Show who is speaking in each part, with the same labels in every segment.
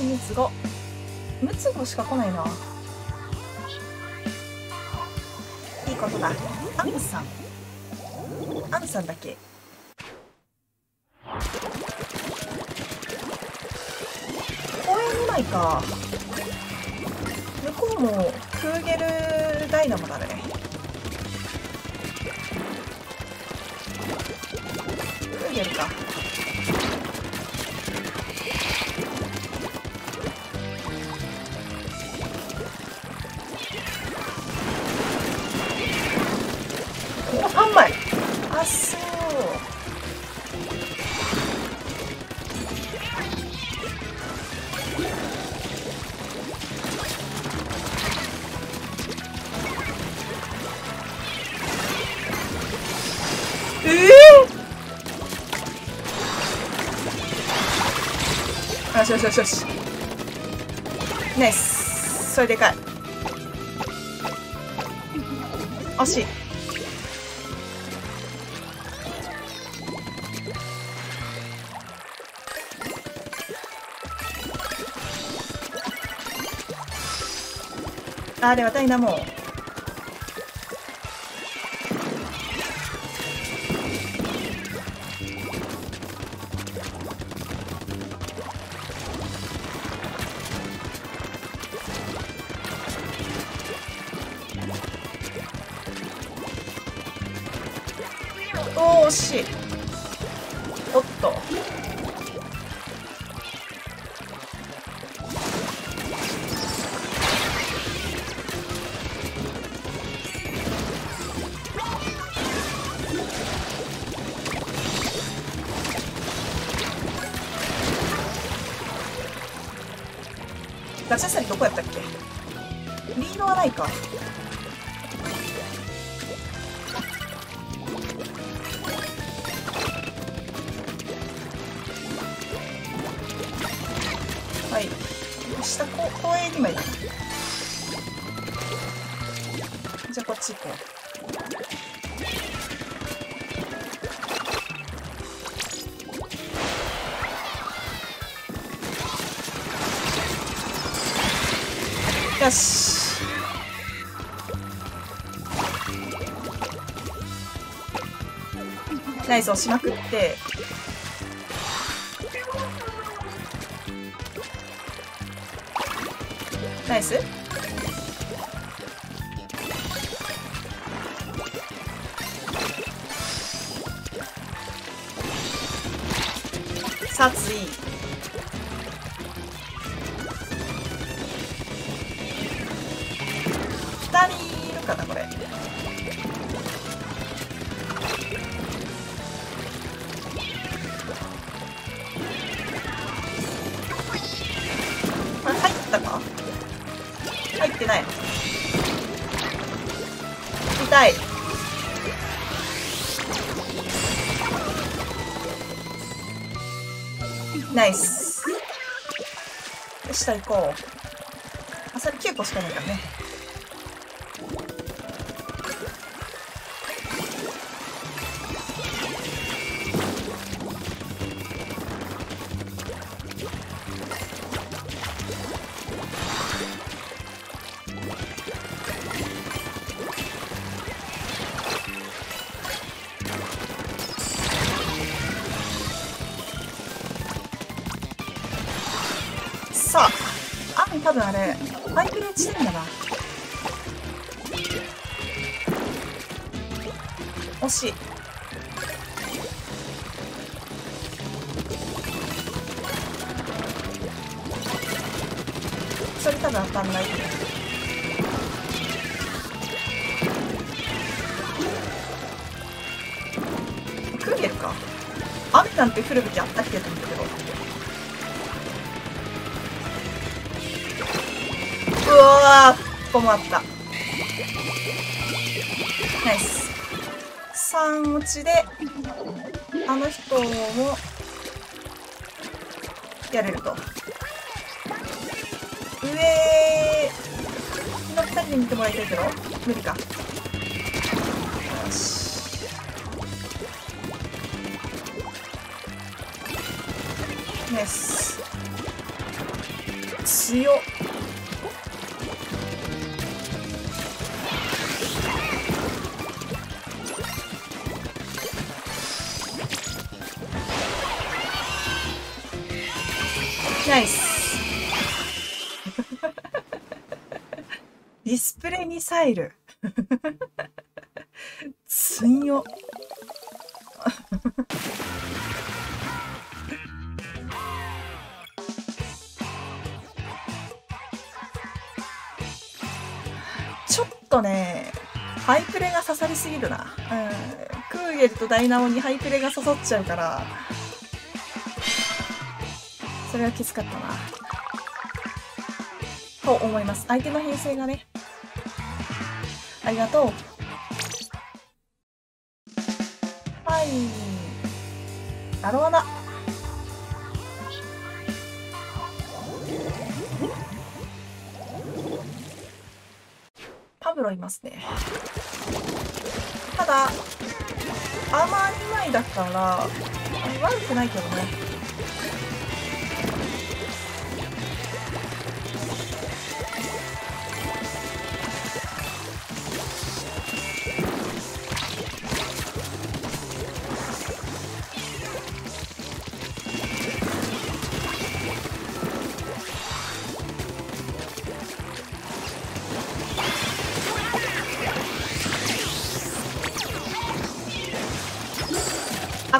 Speaker 1: いムツゴムツゴしか来ないな。いいことだ。アムさん。アムさんだけ。公園2枚か。向こうもクーゲルダイナモだね。クーゲルか。枚。あそう。ええよしよしよしよし。ナイス。それでかい。惜しいあれはダイナモ。おー惜しい。ガチャサリどこやったっけ？リードはないか。はい。下こ公園に枚だじゃあこっち行こう。よし。ナイス押しまくって。ナイス。殺意。ったか？入ってない痛い。ナイス。下行こう。あさり9個しかないからね。多分あれバイクで落ちてんだな惜しい。それ多分当たんない。クーゲルか。雨なんて降るべきあったっけと思ったけど。うわーここもあった。ナイス。3落ちであの人もやれると。上の2人で見てもらいたいけど？無理か。よし。ナイス。強っ。ナイスディスプレイミサイル強っちょっとね、ハイプレが刺さりすぎるな。うん。クーゲルとダイナモにハイプレが刺さっちゃうから、それはきつかったな。と思います。相手の編成がね。ありがとう。はい。アロワナ。パブロいますね。ただ、アーマー2枚だから、悪くないけどね。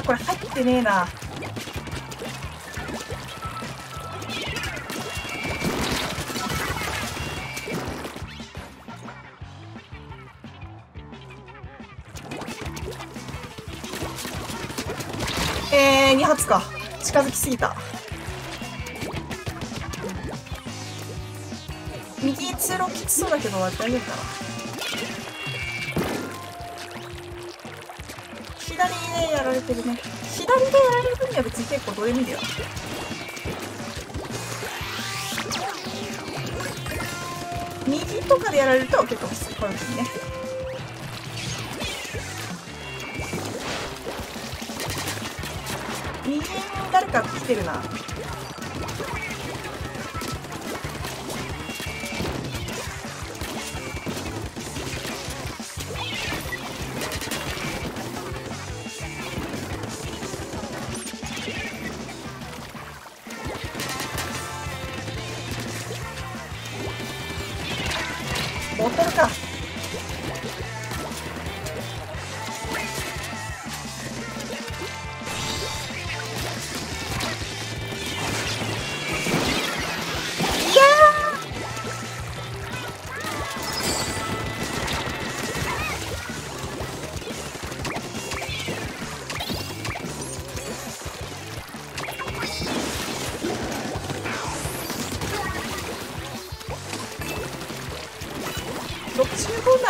Speaker 1: これ入ってねえな。えー、2発か。近づきすぎた。右通路きつそうだけど大丈夫かな。左でやられてるね。左でやられる分には別に結構どうでもいいんだよ。右とかでやられると結構きつい。こういうふうにね。右に誰か来てるな。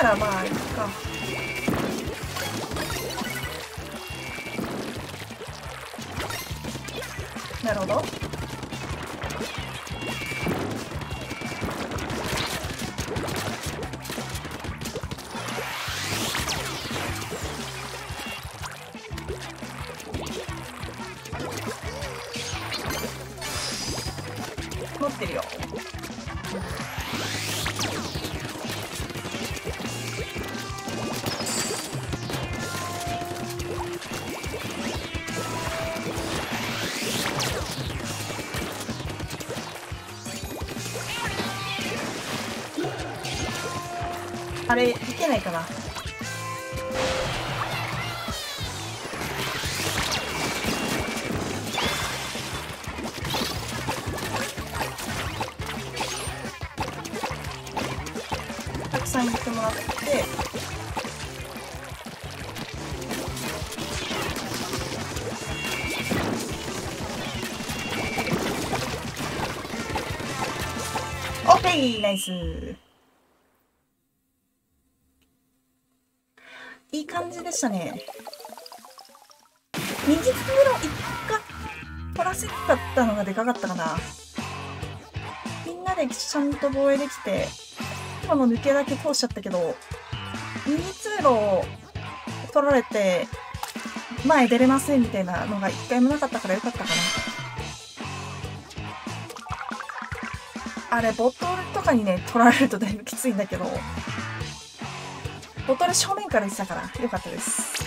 Speaker 1: らまあいいか。なるほど。あれいけないかな。たくさん入れてもらって。オッケーナイス。いい感じでしたね。右袋一回取らせたったのがでかかったかな。みんなでちゃんと防衛できて、今の抜けだけ通しちゃったけど、右通路を取られて、前出れませんみたいなのが一回もなかったからよかったかな。あれ、ボトルとかにね、取られるとだいぶきついんだけど、ボトル正面から行ってたから、よかったです。